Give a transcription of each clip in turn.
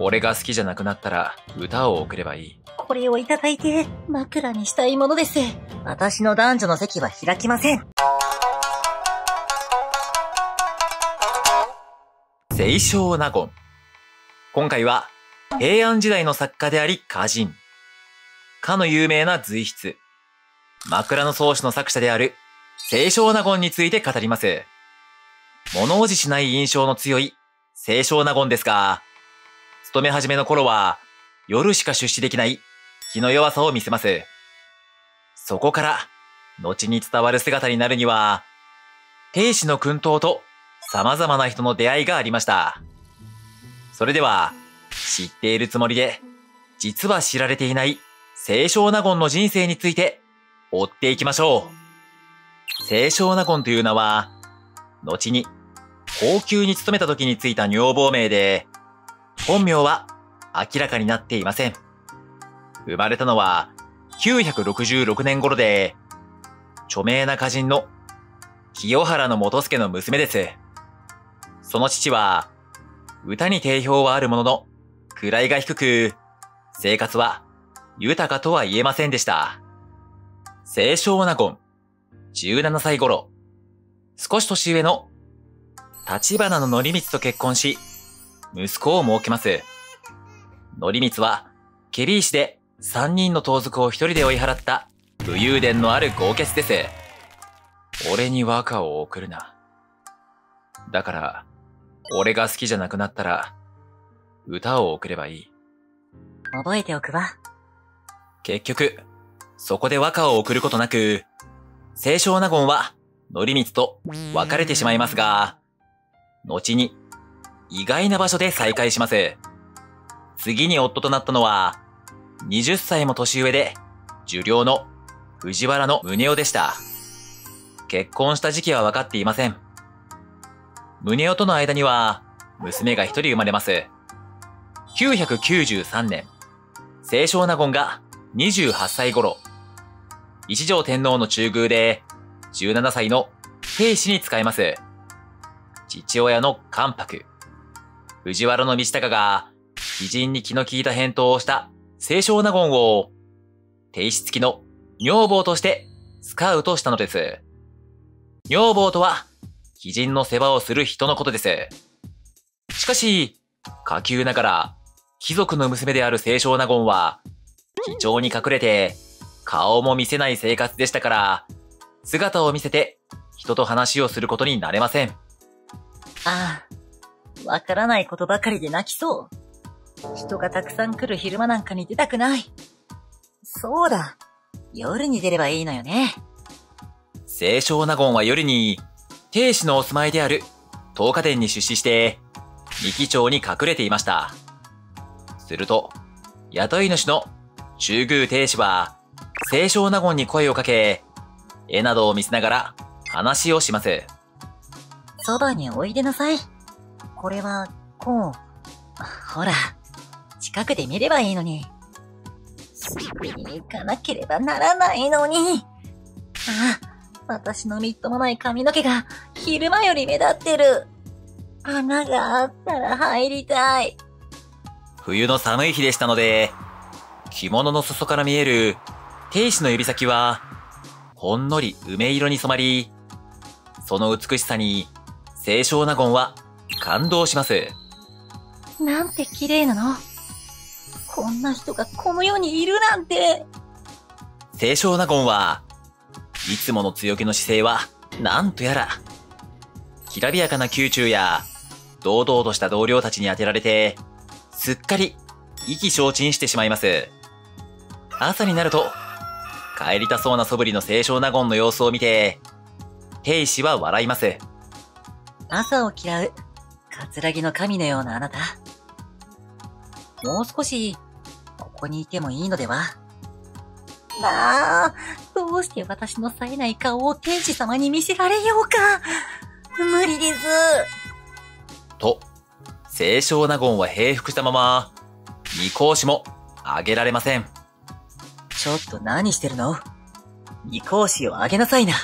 俺が好きじゃなくなったら歌を送ればいい。これをいただいて枕にしたいものです。私の男女の席は開きません。清少納言。今回は平安時代の作家であり歌人。かの有名な随筆。枕草子の作者である清少納言について語ります。物おじしない印象の強い清少納言ですが、勤め始めの頃は夜しか出資できない気の弱さを見せます。そこから、後に伝わる姿になるには、兵士の薫陶と様々な人の出会いがありました。それでは、知っているつもりで、実は知られていない清少納言の人生について追っていきましょう。清少納言という名は、後に、高級に勤めた時についた女房名で、本名は明らかになっていません。生まれたのは966年頃で、著名な歌人の清原の元助の娘です。その父は、歌に定評はあるものの、位が低く、生活は豊かとは言えませんでした。清少納言、17歳頃、少し年上の立花の則光と結婚し、息子を設けます。則光は、ケビー氏で3人の盗賊を一人で追い払った武勇伝のある豪傑です。俺に和歌を送るな。だから、俺が好きじゃなくなったら、歌を送ればいい。覚えておくわ。結局、そこで和歌を送ることなく、清少納言は、則光と別れてしまいますが、後に、意外な場所で再会します。次に夫となったのは、20歳も年上で、受領の藤原の宗男でした。結婚した時期は分かっていません。宗男との間には、娘が一人生まれます。993年、清少納言が28歳頃、一条天皇の中宮で17歳の兵士に使えます。父親の関白、藤原道隆が、偉人に気の利いた返答をした清少納言を、提出付きの女房としてスカウトしたのです。女房とは、貴人の世話をする人のことです。しかし、下級ながら、貴族の娘である清少納言は、貴重に隠れて、顔も見せない生活でしたから、姿を見せて人と話をすることになれません。ああ、わからないことばかりで泣きそう。人がたくさん来る昼間なんかに出たくない。そうだ。夜に出ればいいのよね。清少納言は夜に、亭主のお住まいである十日殿に出資して、三木町に隠れていました。すると、雇い主の中宮亭主は、清少納言に声をかけ、絵などを見せながら話をします。そばにおいでなさい。これは、こう。ほら、近くで見ればいいのに。すぐに行かなければならないのに。ああ、私のみっともない髪の毛が昼間より目立ってる。穴があったら入りたい。冬の寒い日でしたので、着物の裾から見える亭主の指先は、ほんのり梅色に染まり、その美しさに、清少納言は感動します。なんて綺麗なのこんな人がこの世にいるなんて。清少納言は、いつもの強気の姿勢は、なんとやら、きらびやかな宮中や、堂々とした同僚たちに当てられて、すっかり意気消沈してしまいます。朝になると、帰りたそうな素振りの清少納言の様子を見て、兵士は笑います。朝を嫌う、葛城の神のようなあなた。もう少しここにいてもいいのでは？なあ、どうして私の冴えない顔を天使様に見せられようか？無理です。と、清少納言は平服したまま、二格子もあげられません。ちょっと何してるの？二格子をあげなさいな。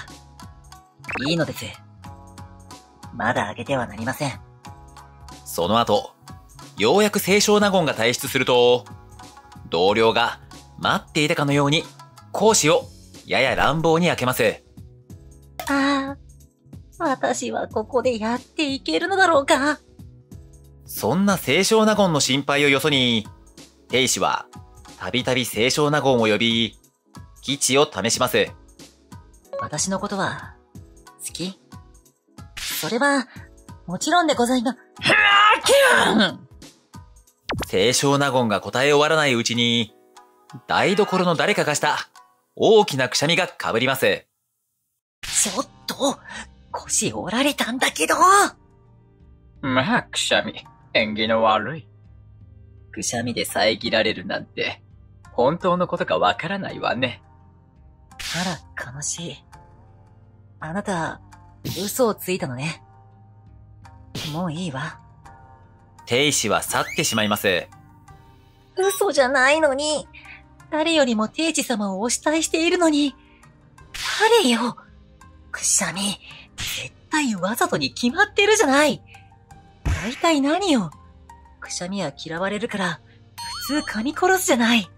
いいのです。まだあげてはなりません。その後、ようやく清少納言が退出すると、同僚が待っていたかのように講師をやや乱暴に開けます。ああ、私はここでやっていけるのだろうかそんな清少納言の心配をよそに、兵士はたびたび清少納言を呼び、基地を試します。私のことは、好きそれは、もちろんでございま、清少納言が答え終わらないうちに、台所の誰かがした大きなくしゃみがかぶります。ちょっと、腰折られたんだけど。まあ、くしゃみ。縁起の悪い。くしゃみで遮られるなんて、本当のことかわからないわね。あら、悲しい。あなた、嘘をついたのね。もういいわ。天使は去ってしまいます。嘘じゃないのに。誰よりも定治様をお慕いしているのに。誰よ。くしゃみ、絶対わざとに決まってるじゃない。大体何よ。くしゃみは嫌われるから、普通噛み殺すじゃない。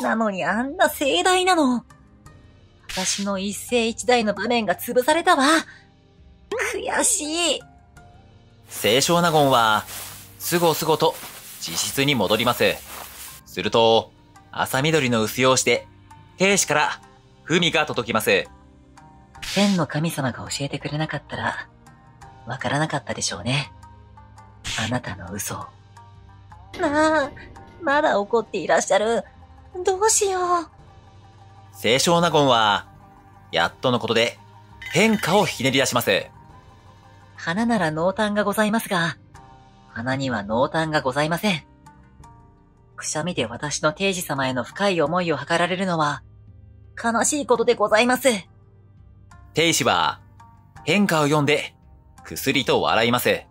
なのにあんな盛大なの。私の一世一代の場面が潰されたわ。悔しい。清少納言は、すごすごと自室に戻ります。すると、朝緑の薄用して、兵士から文が届きます。天の神様が教えてくれなかったら、わからなかったでしょうね。あなたの嘘なあ、まだ怒っていらっしゃる。どうしよう。清少納言は、やっとのことで変化をひねり出します。花なら濃淡がございますが、花には濃淡がございません。くしゃみで私の定治様への深い思いを図られるのは、悲しいことでございます。定士は、変化を読んで、くすりと笑います。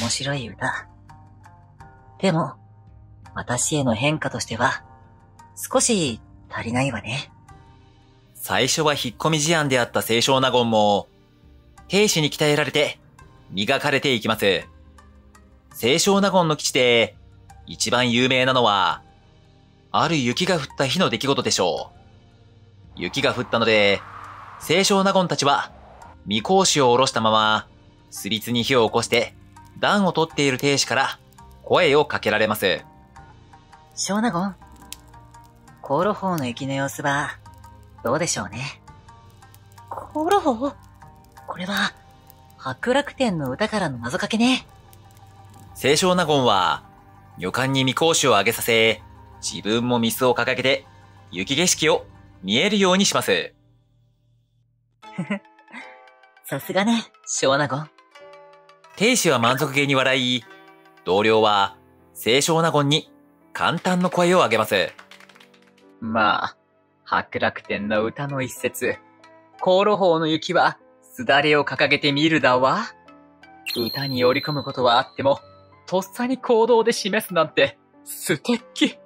面白い歌。でも、私への変化としては、少し足りないわね。最初は引っ込み思案であった清少納言も、兵士に鍛えられて、磨かれていきます。清少納言の基地で、一番有名なのは、ある雪が降った日の出来事でしょう。雪が降ったので、清少納言たちは、未講師を下ろしたまま、すりつに火を起こして、暖を取っている亭主から声をかけられます。小納言、航路法の雪の様子は、どうでしょうね。航路法これは、白楽天の歌からの謎かけね。清少納言は、旅館に未講師を上げさせ、自分もミスを掲げて、雪景色を見えるようにします。さすがね、小納言。亭主は満足げに笑い、同僚は、清少納言に簡単の声を上げます。まあ、白楽天の歌の一節、航路法の雪は、すだれを掲げてみるだわ。歌に織り込むことはあっても、とっさに行動で示すなんて、素敵。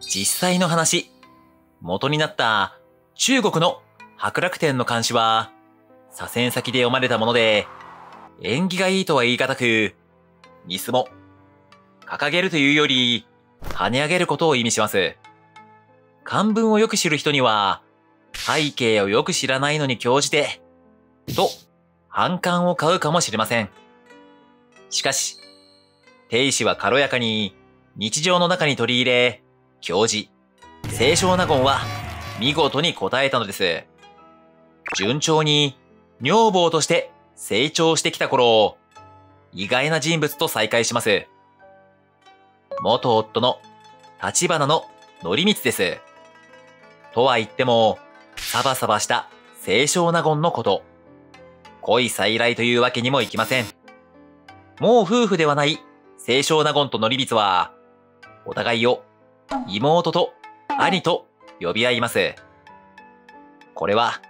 実際の話、元になった中国の白楽天の漢詩は、左遷先で読まれたもので、縁起がいいとは言い難く、ニスも、掲げるというより、跳ね上げることを意味します。漢文をよく知る人には、背景をよく知らないのに興じて、と、反感を買うかもしれません。しかし、兵士は軽やかに日常の中に取り入れ、教示、清少納言は見事に答えたのです。順調に女房として成長してきた頃、意外な人物と再会します。元夫の立花の則光です。とは言っても、サバサバした清少納言のこと。恋再来というわけにもいきません。もう夫婦ではない清少納言と則光は、お互いを妹と兄と呼び合います。これは、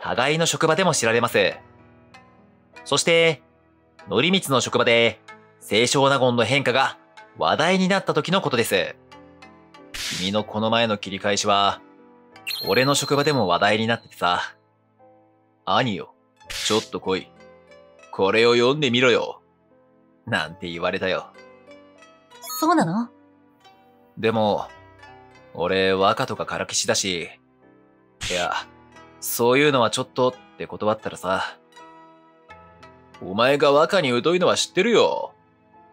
互いの職場でも知られます。そして、則光の職場で、清少納言の変化が話題になった時のことです。君のこの前の切り返しは、俺の職場でも話題になっててさ。兄よ、ちょっと来い。これを読んでみろよ。なんて言われたよ。そうなの？でも、俺若とかからきしだし、いや、そういうのはちょっとって断ったらさ、お前が若に疎いのは知ってるよ。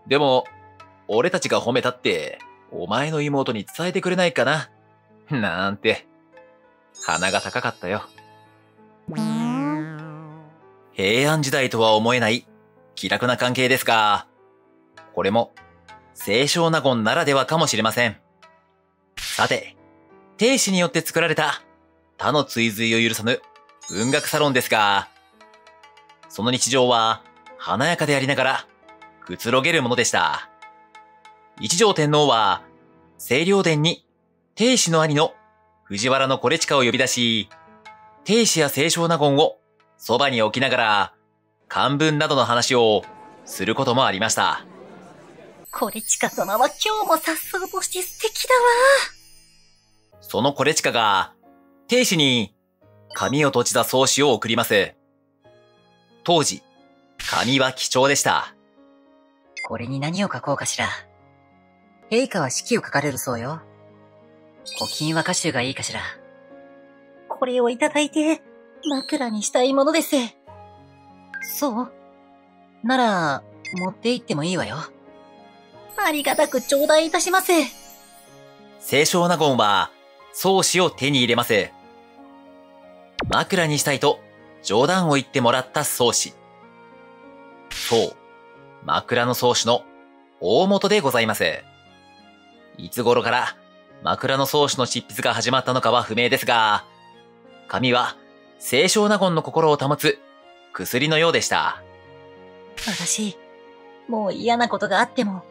でも、俺たちが褒めたって、お前の妹に伝えてくれないかななんて、鼻が高かったよ。平安時代とは思えない気楽な関係ですが、これも清少納言ならではかもしれません。さて、定子によって作られた他の追随を許さぬ文学サロンですが、その日常は華やかでありながらくつろげるものでした。一条天皇は清涼殿に定子の兄の藤原のコレチカを呼び出し、定子や清少納言をそばに置きながら漢文などの話をすることもありました。コレチカ様は今日もさっそうとして素敵だわ。そのコレチカが、亭主に紙を閉じた草子を送ります。当時、紙は貴重でした。これに何を書こうかしら。陛下は式を書かれるそうよ。古今和歌集がいいかしら。これをいただいて、枕にしたいものです。そう？なら、持って行ってもいいわよ。ありがたく頂戴いたします。清少納言は、宗子を手に入れます。枕にしたいと冗談を言ってもらった宗子。そう、枕草子の大元でございます。いつ頃から枕草子の執筆が始まったのかは不明ですが、紙は清少納言の心を保つ薬のようでした。私、もう嫌なことがあっても、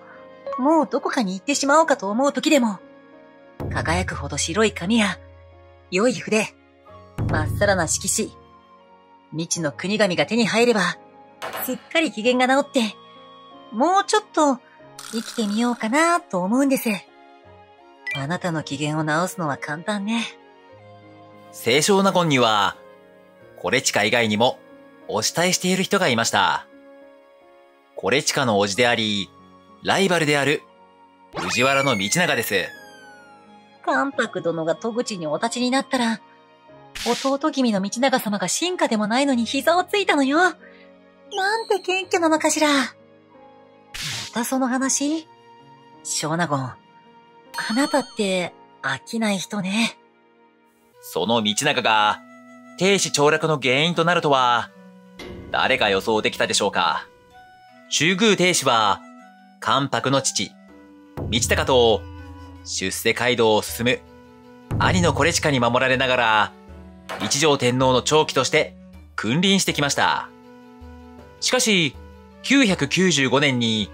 もうどこかに行ってしまおうかと思う時でも、輝くほど白い髪や、良い筆、まっさらな色紙、未知の国神が手に入れば、すっかり機嫌が治って、もうちょっと生きてみようかなと思うんです。あなたの機嫌を直すのは簡単ね。清少納言には、これチカ以外にも、お慕いしている人がいました。これチカの叔父であり、ライバルである、藤原道長です。関白殿が戸口にお立ちになったら、弟君の道長様が進化でもないのに膝をついたのよ。なんて謙虚なのかしら。またその話？小納言、あなたって飽きない人ね。その道長が、定子凋落の原因となるとは、誰が予想できたでしょうか。中宮定子は、関白の父、道高と、出世街道を進む、兄のコレチカに守られながら、一条天皇の長期として君臨してきました。しかし、995年に、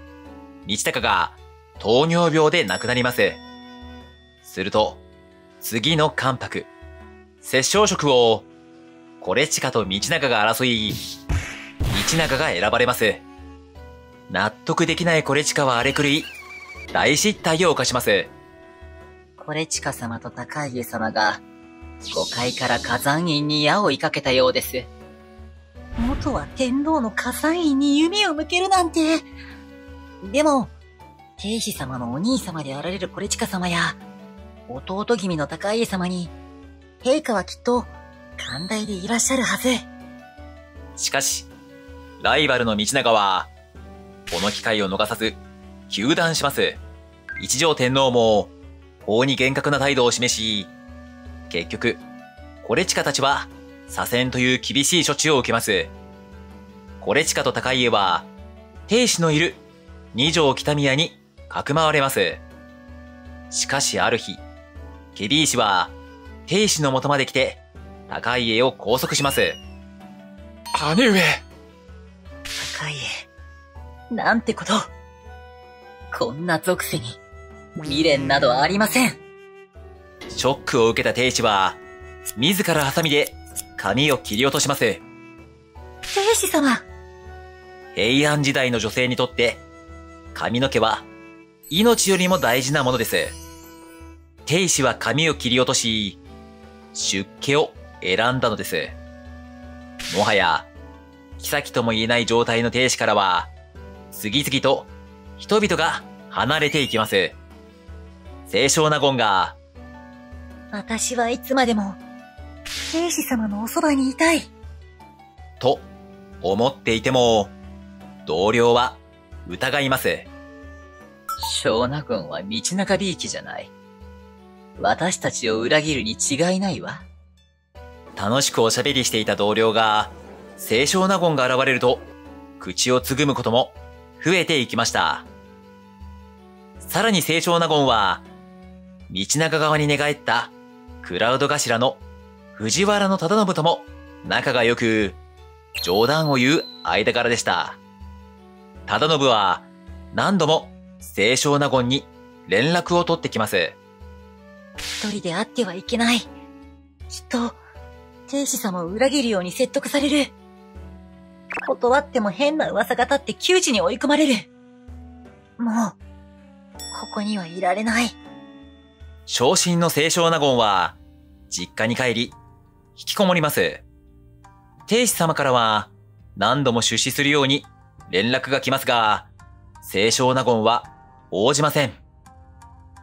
道高が糖尿病で亡くなります。すると、次の関白、摂政職を、コレチカと道長が争い、道長が選ばれます。納得できないコレチカは荒れ狂い、大失態を犯します。コレチカ様と高家様が、5階から火山院に矢を追いかけたようです。元は天皇の火山院に夢を向けるなんて。でも、天使様のお兄様であられるコレチカ様や、弟君の高家様に、陛下はきっと、寛大でいらっしゃるはず。しかし、ライバルの道長は、この機会を逃さず、休断します。一条天皇も、法に厳格な態度を示し、結局、コレチカたちは、左遷という厳しい処置を受けます。コレチカと高家は、兵士のいる二条北宮にかくまわれます。しかしある日、ケビー氏は、兵士の元まで来て、高家を拘束します。姉上高家、なんてこと。こんな属性に、未練などありません。ショックを受けた亭主は、自らハサミで髪を切り落とします。亭主様平安時代の女性にとって、髪の毛は命よりも大事なものです。亭主は髪を切り落とし、出家を選んだのです。もはや、妃とも言えない状態の亭主からは、次々と人々が離れていきます。清少納言が、私はいつまでも、天使様のおそばにいたい。と思っていても、同僚は疑います。小納言は道中びいきじゃない。私たちを裏切るに違いないわ。楽しくおしゃべりしていた同僚が、清少納言が現れると、口をつぐむことも増えていきました。さらに清少納言は、道長側に寝返ったクラウド頭の藤原忠信とも仲が良く、冗談を言う間柄でした。忠信は何度も清少納言に連絡を取ってきます。一人で会ってはいけない。きっと、天使様を裏切るように説得される。断っても変な噂が立って窮地に追い込まれる。もう、ここにはいられない。昇進の清少納言は、実家に帰り、引きこもります。天使様からは、何度も出資するように連絡が来ますが、清少納言は応じません。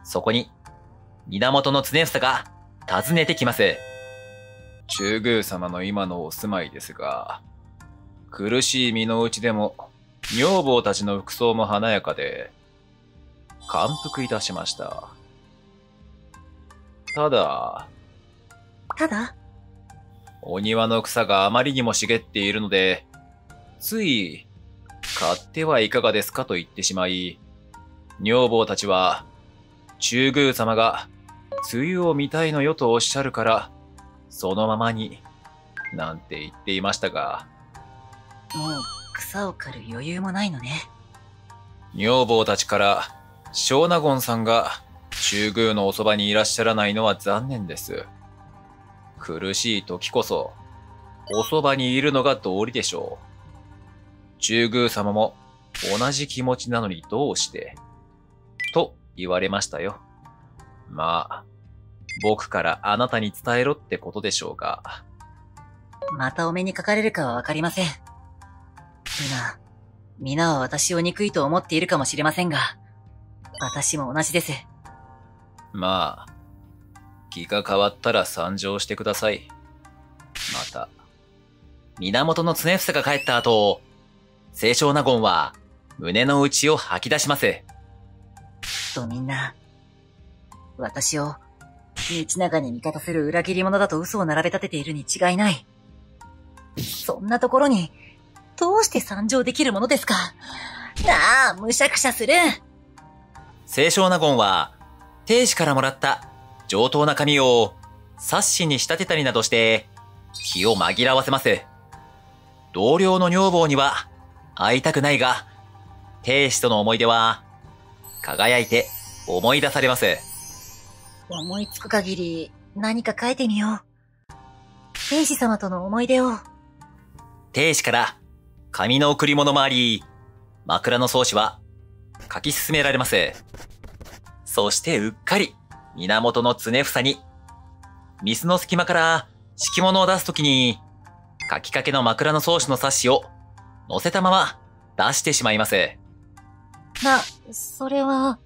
そこに、源の常房が訪ねてきます。中宮様の今のお住まいですが、苦しい身の内でも、女房たちの服装も華やかで、感服いたしました。ただ、ただ、お庭の草があまりにも茂っているので、つい、買ってはいかがですかと言ってしまい、女房たちは、中宮様が、梅雨を見たいのよとおっしゃるから、そのままに、なんて言っていましたが、もう草を刈る余裕もないのね。女房たちから、小納言さんが、中宮のおそばにいらっしゃらないのは残念です。苦しい時こそ、おそばにいるのが道理でしょう。中宮様も同じ気持ちなのにどうしてと言われましたよ。まあ、僕からあなたに伝えろってことでしょうが。またお目にかかれるかはわかりません。今、皆は私を憎いと思っているかもしれませんが、私も同じです。まあ、気が変わったら参上してください。また。源の常房が帰った後、清少納言は胸の内を吐き出します。とみんな、私を、道長に味方する裏切り者だと嘘を並べ立てているに違いない。そんなところに、どうして参上できるものですか？なあ、むしゃくしゃする。清少納言は、亭主からもらった上等な紙を冊子に仕立てたりなどして、気を紛らわせます。同僚の女房には会いたくないが、亭主との思い出は、輝いて思い出されます。思いつく限り、何か書いてみよう。天使様との思い出を。亭主から紙の贈り物もあり、枕草子は書き進められます。そしてうっかり源の常房に、ミスの隙間から敷物を出すときに、書きかけの枕草子の冊子を乗せたまま出してしまいます。な、それは、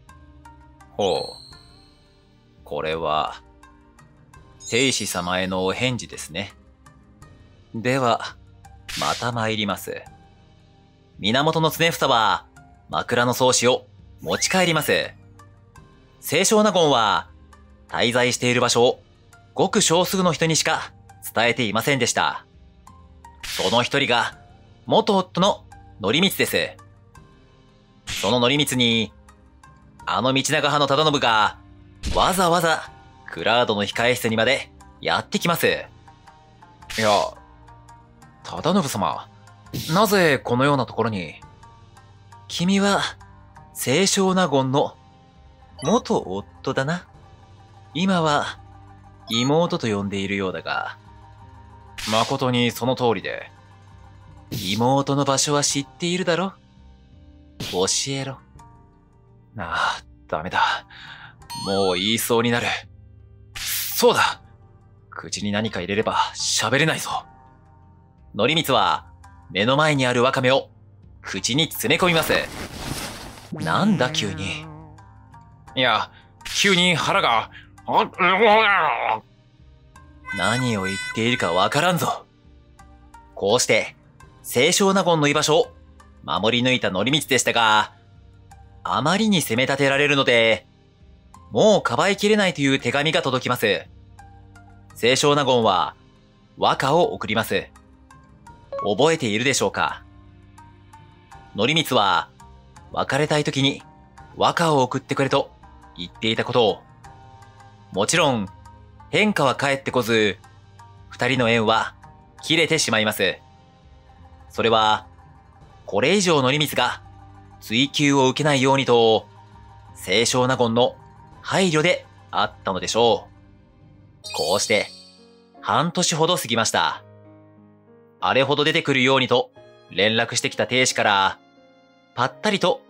ほう。これは、天使様へのお返事ですね。では、また参ります。源の常房は、枕草子を持ち帰ります。清少納言は、滞在している場所を、ごく少数の人にしか伝えていませんでした。その一人が、元夫の則光です。その則光に、あの道長派の忠信が、わざわざ、クラウドの控え室にまでやってきます。いや、忠信様、なぜこのようなところに、君は、清少納言の元夫だな。今は、妹と呼んでいるようだが、誠にその通りで、妹の場所は知っているだろ？教えろ。ああ、ダメだ。もう言いそうになる。そうだ口に何か入れれば喋れないぞ。則光は、目の前にあるワカメを、口に詰め込みます。なんだ急に。いや、急に腹が、あ何を言っているかわからんぞ。こうして、清少納言の居場所を守り抜いた則光でしたが、あまりに責め立てられるので、もうかばいきれないという手紙が届きます。清少納言は和歌を送ります。覚えているでしょうか？則光は別れたい時に和歌を送ってくれと言っていたことを、もちろん変化は返ってこず、二人の縁は切れてしまいます。それは、これ以上の光が追求を受けないようにと、清少納言の配慮であったのでしょう。こうして、半年ほど過ぎました。あれほど出てくるようにと連絡してきた亭主から、ぱったりと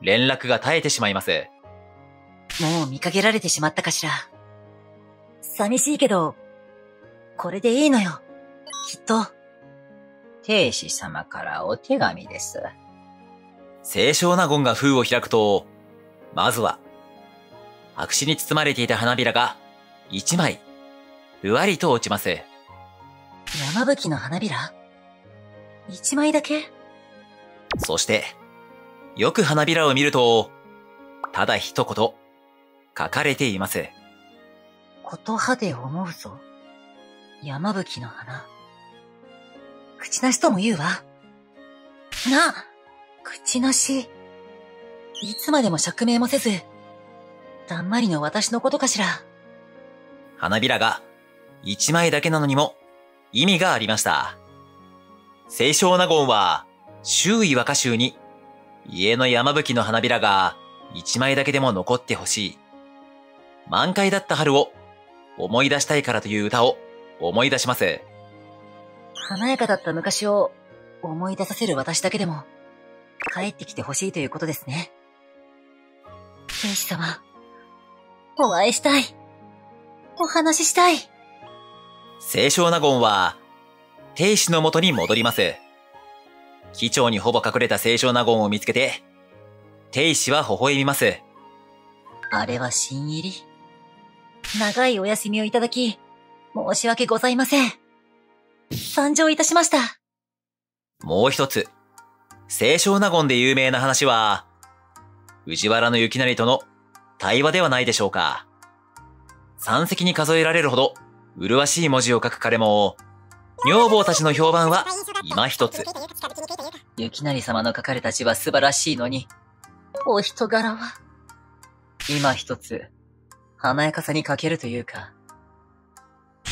連絡が絶えてしまいます。もう見かけられてしまったかしら。寂しいけど、これでいいのよ。きっと。亭主様からお手紙です。清少納言が封を開くと、まずは、白紙に包まれていた花びらが、一枚、ふわりと落ちます。山吹の花びら？一枚だけ？そして、よく花びらを見ると、ただ一言、書かれています。こと葉で思うぞ。山吹の花。口なしとも言うわ。な、口なし。いつまでも釈明もせず、だんまりの私のことかしら。花びらが、一枚だけなのにも、意味がありました。清少納言は、周囲和歌集に、家の山吹の花びらが、一枚だけでも残ってほしい。満開だった春を、思い出したいからという歌を、思い出します。華やかだった昔を思い出させる私だけでも、帰ってきてほしいということですね。天使様、お会いしたい。お話ししたい。清少納言は、亭主の元に戻ります。機長にほぼ隠れた清少納言を見つけて、亭主は微笑みます。あれは新入り。長いお休みをいただき、申し訳ございません。参上いたしました。もう一つ、清少納言で有名な話は、藤原の雪成との対話ではないでしょうか。三席に数えられるほど、麗しい文字を書く彼も、女房たちの評判は今一つ。雪成様の書かれた字は素晴らしいのに、お人柄は、今一つ、華やかさに欠けるというか、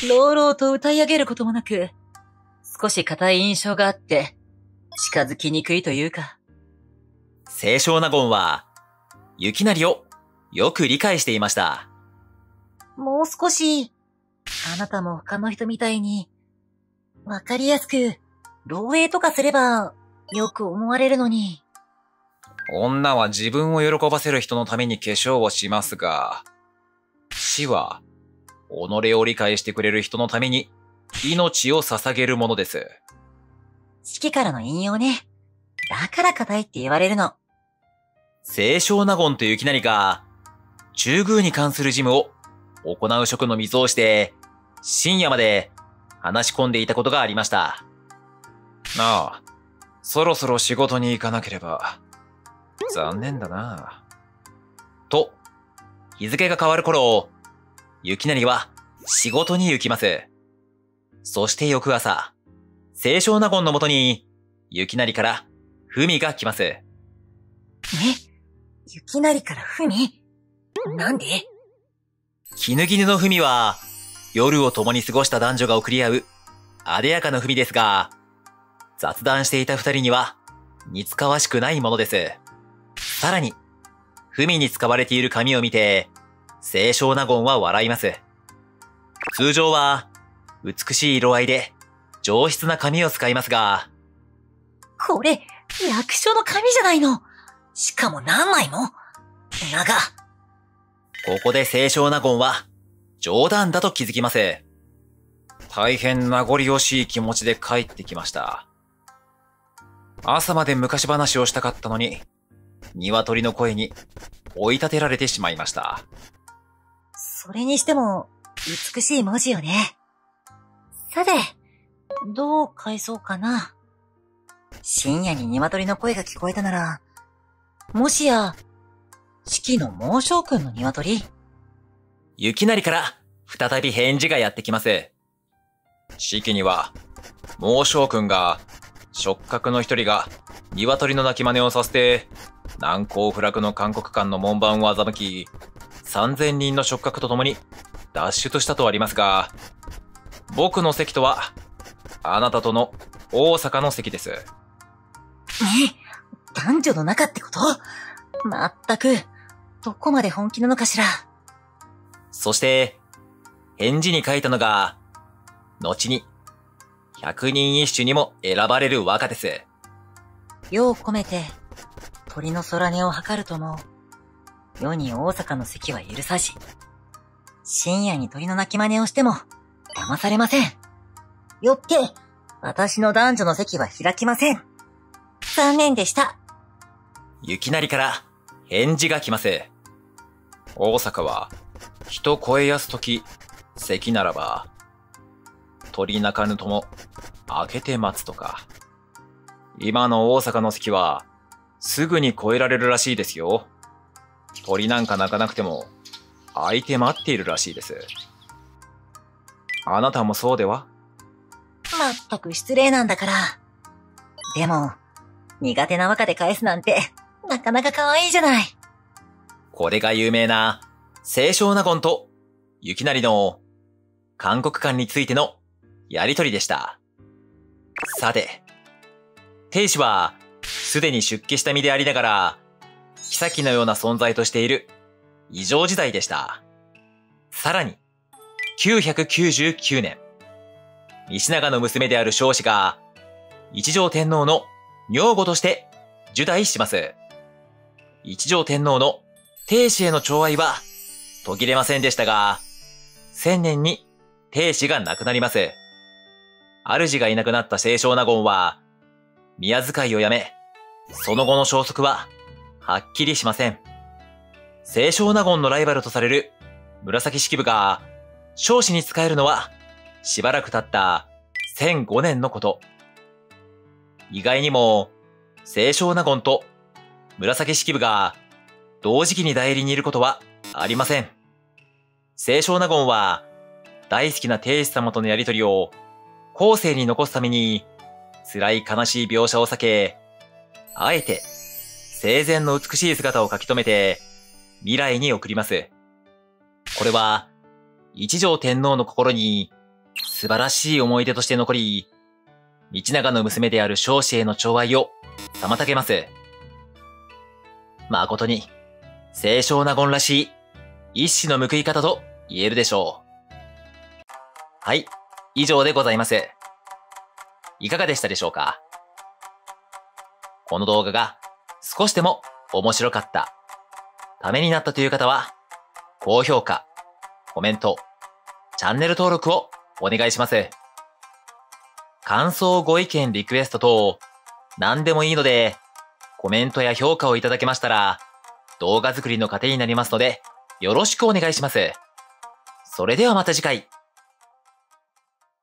朗々と歌い上げることもなく、少し硬い印象があって、近づきにくいというか、清少納言は、雪成をよく理解していました。もう少し、あなたも他の人みたいに、わかりやすく、漏洩とかすれば、よく思われるのに。女は自分を喜ばせる人のために化粧をしますが、死は、己を理解してくれる人のために命を捧げるものです。式からの引用ね。だから硬いって言われるの。清少納言と雪成が、中宮に関する事務を行う職の水をして、深夜まで話し込んでいたことがありました。なあ、そろそろ仕事に行かなければ。残念だな。と、日付が変わる頃、雪成は仕事に行きます。そして翌朝、清少納言のもとに、雪成から文が来ます。え？雪なりからふみなんで？絹絹の文は、夜を共に過ごした男女が送り合う、あでやかな文ですが、雑談していた二人には、似つかわしくないものです。さらに、文に使われている紙を見て、清少納言は笑います。通常は、美しい色合いで、上質な紙を使いますが、これ、役所の紙じゃないの。しかも何枚も。長。ここで清少納言は、冗談だと気づきます。大変名残惜しい気持ちで帰ってきました。朝まで昔話をしたかったのに、鶏の声に追い立てられてしまいました。それにしても、美しい文字よね。さて、どう返そうかな。深夜に鶏の声が聞こえたなら、もしや、四季の猛将君の鶏？雪なりから再び返事がやってきます。四季には、猛将君が、触覚の一人が、鶏の鳴き真似をさせて、難攻不落の韓国間の門番を欺き、3000人の触覚と共に脱出したとありますが、僕の席とは、あなたとの大阪の席です。え男女の仲ってこと？まったく、どこまで本気なのかしら。そして、返事に書いたのが、後に、百人一首にも選ばれる和歌です。世を込めて、鳥の空音を測るとも、世に大阪の席は許さじ。深夜に鳥の鳴き真似をしても、騙されません。よって、私の男女の席は開きません。残念でした。雪なりから返事が来ます。大阪は、人超えやすとき、席ならば、鳥鳴かぬとも、開けて待つとか。今の大阪の席は、すぐに超えられるらしいですよ。鳥なんか鳴かなくても、開いて待っているらしいです。あなたもそうでは？まったく失礼なんだから。でも、苦手な和歌で返すなんて、なかなか可愛いじゃない。これが有名な、清少納言と雪なりの韓国間についてのやりとりでした。さて、亭主はすでに出家した身でありながら、妃のような存在としている異常時代でした。さらに、999年、西長の娘である少子が、一条天皇の女房として受代します。一条天皇の亭主への寵愛は途切れませんでしたが、千年に亭主が亡くなります。主がいなくなった清少納言は、宮遣いをやめ、その後の消息は、はっきりしません。清少納言のライバルとされる紫式部が、少子に仕えるのは、しばらく経った1005年のこと。意外にも、清少納言と紫式部が同時期に代理にいることはありません。清少納言は大好きな亭主様とのやりとりを後世に残すために辛い悲しい描写を避け、あえて生前の美しい姿を書き留めて未来に送ります。これは一条天皇の心に素晴らしい思い出として残り、道長の娘である少子への寵愛を妨げます。誠に、清少納言らしい一種の報い方と言えるでしょう。はい、以上でございます。いかがでしたでしょうか？この動画が少しでも面白かった、ためになったという方は、高評価、コメント、チャンネル登録をお願いします。感想、ご意見、リクエスト等、何でもいいので、コメントや評価をいただけましたら、動画作りの糧になりますので、よろしくお願いします。それではまた次回。